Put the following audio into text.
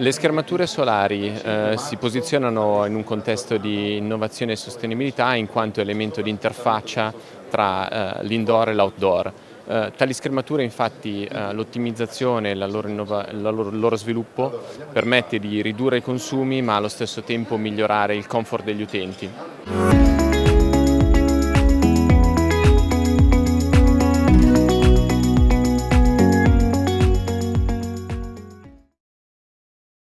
Le schermature solari eh, si posizionano in un contesto di innovazione e sostenibilità in quanto elemento di interfaccia tra eh, l'indoor e l'outdoor. Eh, tali schermature infatti eh, l'ottimizzazione e il loro, loro, loro, sviluppo permette di ridurre i consumi ma allo stesso tempo migliorare il comfort degli utenti.